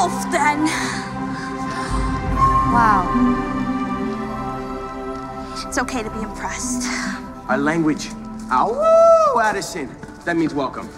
wolf, then. Wow. It's okay to be impressed. Our language. Ow, Addison. That means welcome.